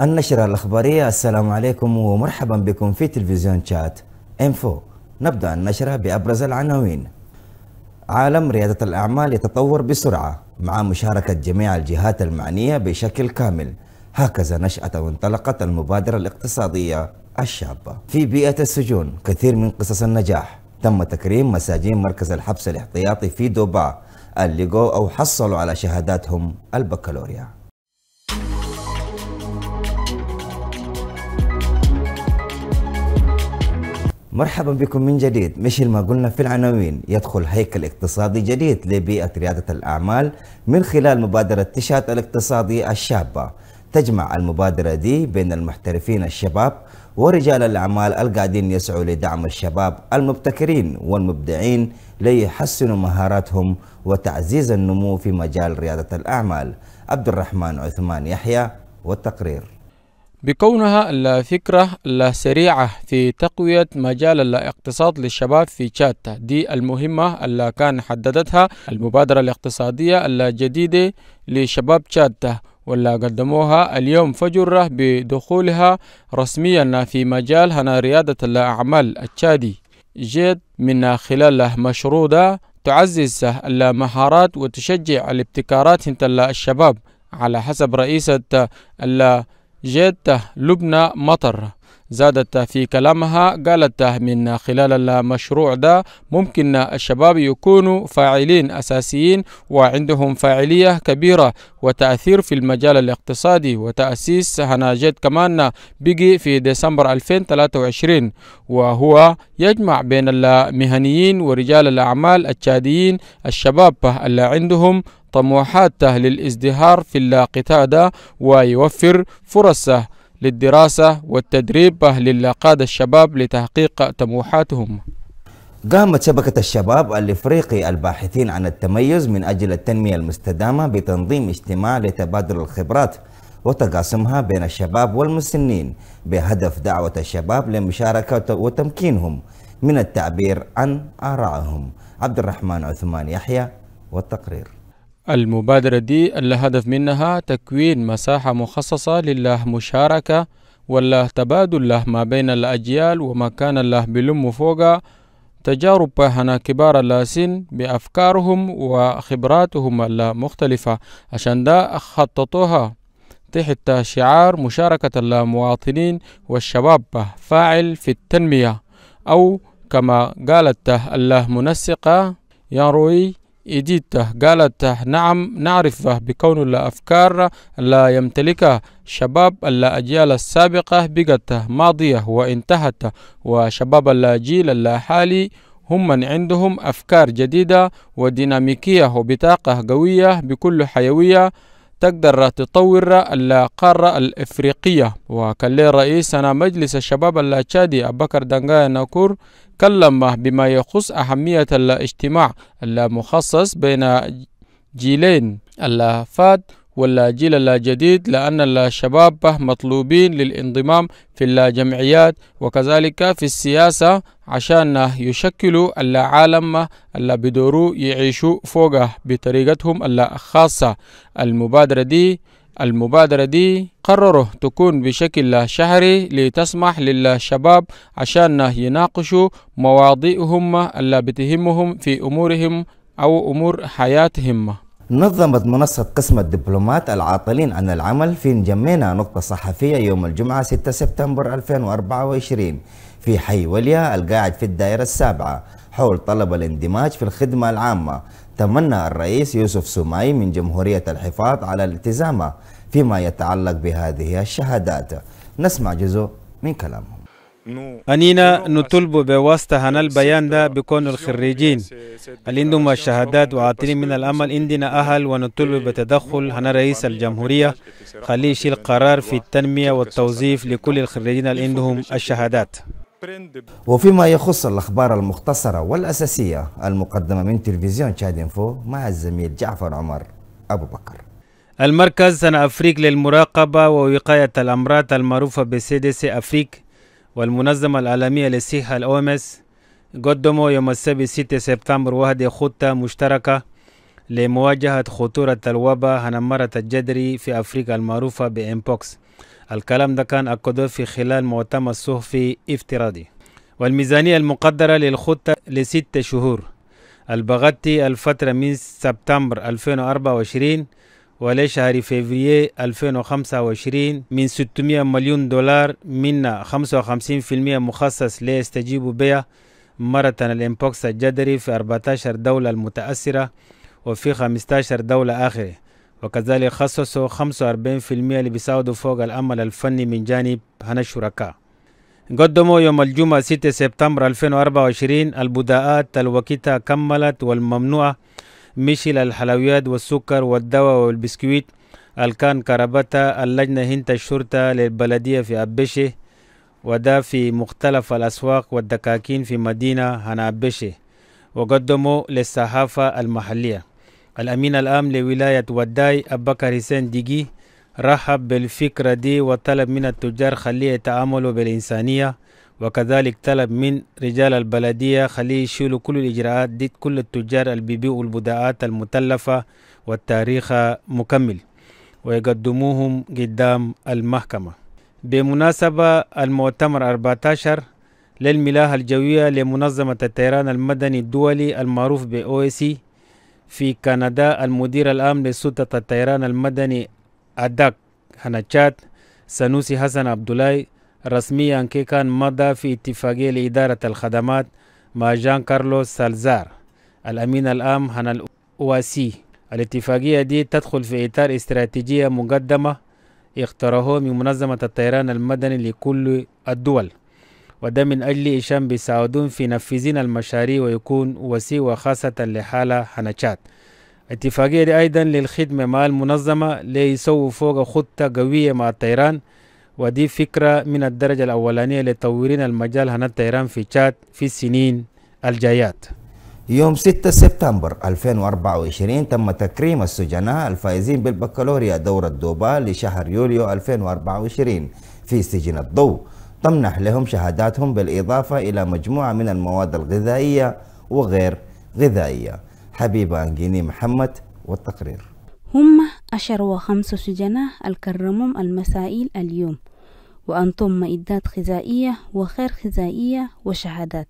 النشرة الأخبارية السلام عليكم ومرحبا بكم في تلفزيون شات إنفو. نبدأ النشرة بأبرز العناوين. عالم ريادة الأعمال يتطور بسرعة مع مشاركة جميع الجهات المعنية بشكل كامل. هكذا نشأت وانطلقت المبادرة الاقتصادية الشابة. في بيئة السجون كثير من قصص النجاح. تم تكريم مساجين مركز الحبس الاحتياطي في دوبا. اللي لقوا أو حصلوا على شهاداتهم البكالوريا. مرحبا بكم من جديد. مثل ما قلنا في العناوين. يدخل هيكل اقتصادي جديد لبيئة ريادة الأعمال من خلال مبادرة تشات الاقتصادي الشابة. تجمع المبادرة دي بين المحترفين الشباب ورجال الأعمال القاعدين يسعوا لدعم الشباب المبتكرين والمبدعين ليحسنوا مهاراتهم وتعزيز النمو في مجال ريادة الأعمال. عبد الرحمن عثمان يحيى والتقرير. بكونها الفكرة السريعة في تقوية مجال الاقتصاد للشباب في تشات دي المهمة اللي كان حددتها المبادرة الاقتصادية الجديدة لشباب تشات واللي قدموها اليوم فجر بدخولها رسميا في مجال هنا ريادة الأعمال التشادي. جيت من خلال مشروع تعزز المهارات وتشجع الابتكارات انت الشباب على حسب رئيسة جيت لبنى مطر. زادت في كلامها قالت من خلال المشروع ده ممكن الشباب يكونوا فاعلين أساسيين وعندهم فاعلية كبيرة وتأثير في المجال الاقتصادي وتأسيس هناجت كمان بقي في ديسمبر 2023 وهو يجمع بين المهنيين ورجال الأعمال التشاديين الشباب اللي عندهم طموحات للازدهار في ده ويوفر فرص للدراسة والتدريب للقادة الشباب لتحقيق طموحاتهم. قامت شبكة الشباب الإفريقي الباحثين عن التميز من أجل التنمية المستدامة بتنظيم اجتماع لتبادل الخبرات وتقاسمها بين الشباب والمسنين بهدف دعوة الشباب لمشاركة وتمكينهم من التعبير عن آرائهم. عبد الرحمن عثمان يحيى والتقرير. المبادرة دي الهدف منها تكوين مساحة مخصصة للمشاركة ولا تبادل له ما بين الأجيال ومكان الله بلم فوق تجارب هنا كبار السن بأفكارهم وخبراتهم المختلفة. عشان ده خططوها. تحت شعار مشاركة المواطنين والشباب فاعل في التنمية أو كما قالت المنسقة يروي إيديتا قالت نعم نعرف بكون الأفكار لا يمتلكها شباب الأجيال السابقة بقت ماضية وانتهت وشباب الجيل الحالي هم من عندهم أفكار جديدة وديناميكية وبطاقة قوية بكل حيوية. تقدر تطور القارة الإفريقية. وكان رئيس أنا مجلس الشباب التشادي أبو بكر دنغايا ناكور كلم بما يخص أهمية الاجتماع المخصص بين جيلين الفات والجيل الجديد لأن الشباب مطلوبين للانضمام في الجمعيات وكذلك في السياسة عشان يشكلوا العالم اللي بدوروا يعيشوا فوقه بطريقتهم الخاصة. المبادرة دي المبادرة دي قرروا تكون بشكل شهري لتسمح للشباب عشان يناقشوا مواضيعهم اللي بتهمهم في أمورهم أو أمور حياتهم. نظمت منصة قسم الدبلومات العاطلين عن العمل في جمينا نقطة صحفية يوم الجمعة 6 سبتمبر 2024 في حي وليا القاعد في الدائرة السابعة حول طلب الاندماج في الخدمة العامة. تمنى الرئيس يوسف سوماي من جمهورية الحفاظ على الالتزام فيما يتعلق بهذه الشهادات. نسمع جزء من كلامهم أنينا نطلب بواسطة هنا البيان ده بكون الخريجين. اللي عندهم الشهادات وعاطلين من الأمل. عندنا أهل ونطلب بتدخل هنا رئيس الجمهورية. خليه يشيل قرار في التنمية والتوظيف لكل الخريجين اللي عندهم الشهادات. وفيما يخص الأخبار المختصرة والأساسية المقدمة من تلفزيون تشاد إنفو مع الزميل جعفر عمر أبو بكر. المركز سنة أفريق للمراقبة ووقاية الأمراض المعروفة بسي دي سي أفريق. والمنظمة العالمية للصحة الأومس قدموا يوم السبت 6 سبتمبر وحدة خطة مشتركة لمواجهة خطورة الوباء هنمرة الجدري في أفريقيا المعروفة بإمبوكس الكلام ده كان أكدوه في خلال مؤتمر صحفي افتراضي. والميزانية المقدرة للخطة لست شهور. البغتي الفترة من سبتمبر 2024 ولشهر فبراير 2025 من 600 مليون دولار منها 55% مخصص ليستجيبوا بها مرة الإمبوكس الجدري في 14 دولة المتأثرة وفي 15 دولة آخرة. وكذلك خصصوا 45% اللي بيساعدوا فوق الأمل الفني من جانب هنا الشركاء. قدموا يوم الجمعة 6 سبتمبر 2024 البداءات الوكيتة كملت والممنوعة مشي الحلويات والسكر والدواء والبسكويت الكان كربتا اللجنة هنت الشرطة للبلدية في أبشي وده في مختلف الأسواق والدكاكين في مدينة هنا أبشي وقدموا للصحافة المحلية. الأمين العام لولاية وداي أبو بكر حسين ديجي رحب بالفكرة دي وطلب من التجار خلية يتعاملوا بالإنسانية وكذلك طلب من رجال البلدية خليه يشيلوا كل الإجراءات دي كل التجار اللي بيبيعوا البضاعات المتلفة والتاريخ مكمل ويقدموهم قدام المحكمة. بمناسبة المؤتمر 14 للملاحة الجوية لمنظمة الطيران المدني الدولي المعروف ب OSC في كندا المدير العام لسلطة الطيران المدني أداك هنتشات سنوسي حسن عبد الله رسميا كي كان مضى في اتفاقية لإدارة الخدمات مع جان كارلوس سالزار الأمين العام هنا الأواسي. الاتفاقية دي تدخل في إطار استراتيجية مقدمة اختاره من منظمة الطيران المدني لكل الدول وده من أجل إشام بيساعدون في نفذين المشاريع ويكون وسيلة خاصة لحالة هنشات اتفاقية دي أيضا للخدمة مع المنظمة ليسووا فوق خطة قوية مع الطيران ودي فكرة من الدرجة الأولانية لتطويرين المجال هنا الطيران في تشاد في السنين الجايات. يوم 6 سبتمبر 2024 تم تكريم السجناء الفائزين بالبكالوريا دورة دوبا لشهر يوليو 2024 في سجن الضوء. تمنح لهم شهاداتهم بالإضافة إلى مجموعة من المواد الغذائية وغير غذائية. حبيبة أنجيني محمد والتقرير. هم عشر وخمس سجناء الكرمهم المسائل اليوم. وأنتم مائدات غذائية وخير غذائية وشهادات.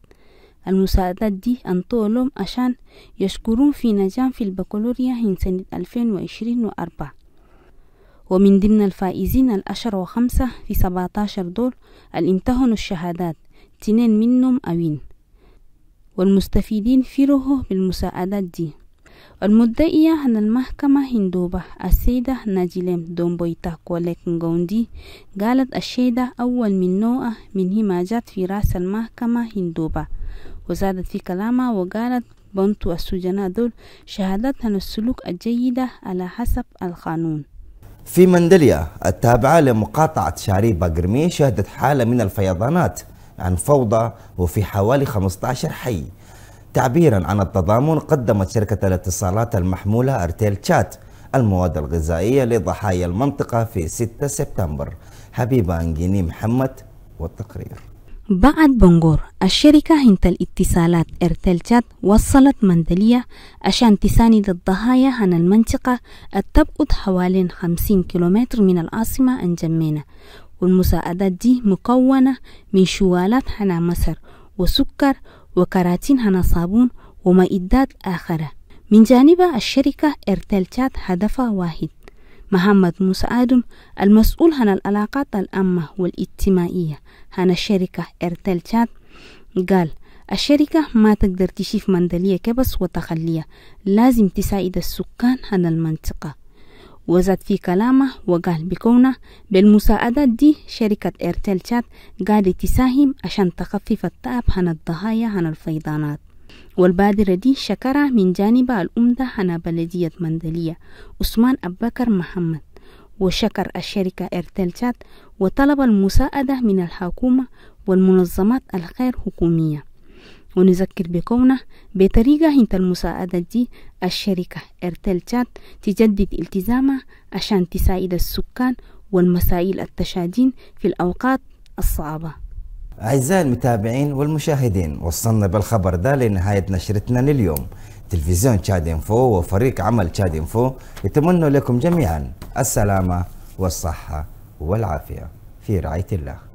المساعدات دي أنطولهم عشان يشكرون في نجام في البكالوريا من سنة 2024 ومن ضمن الفائزين العشر وخمسة في 17 دول اللي الشهادات. تنين منهم أوين. والمستفيدين فرحوا بالمساعدات دي. المدعية عن المحكمة هندوبة السيدة ناجيلم دومبويتاك ولكن جوندي قالت الشهادة أول من نوعه من هي ما جات في رأس المحكمة هندوبة وزادت في كلامها وقالت بنتو السجناء دول شهادات عن السلوك الجيدة على حسب القانون في مندليا التابعة لمقاطعة شاري باقرمي شهدت حالة من الفيضانات عن فوضى وفي حوالي 15 حي تعبيرا عن التضامن قدمت شركة الاتصالات المحمولة أرتيل تشات المواد الغذائية لضحايا المنطقة في 6 سبتمبر. حبيبة أنجيني محمد والتقرير. بعد بنغور الشركة هنت الاتصالات ارتلتات وصلت مندلية عشان تساند الضحايا عن المنطقة التبعد حوالي 50 كيلومتر من العاصمة أنجمينة والمساعدات دي مكونة من شوالات حنا مصر وسكر وكراتين هنا صابون ومائدات آخرة. من جانبها الشركة ارتلتات هدفها واحد. محمد موسى آدم المسؤول عن العلاقات العامة والاجتماعية. عن الشركة ارتلتات قال الشركة ما تقدر تشيف مندلية كبس وتخليها لازم تساعد السكان عن المنطقة. وزاد في كلامه وقال بكونه بالمساعدات دي شركة إيرتيل شات قاعدة تساهم عشان تخفف التعب عن الضحايا عن الفيضانات. والبادرة دي شكرها من جانب الأمدة عن بلدية مندلية عثمان أبكر محمد. وشكر الشركة إيرتيل شات وطلب المساعدة من الحكومة والمنظمات الغير حكومية. ونذكر بكونه بطريقة انت المساعدة دي الشركة ارتل شات تجدد التزامها عشان تساعد السكان والمسائل التشادين في الأوقات الصعبة. أعزائي المتابعين والمشاهدين وصلنا بالخبر ده لنهاية نشرتنا لليوم. تلفزيون تشاد إنفو وفريق عمل تشاد إنفو يتمنى لكم جميعا السلامة والصحة والعافية. في رعاية الله.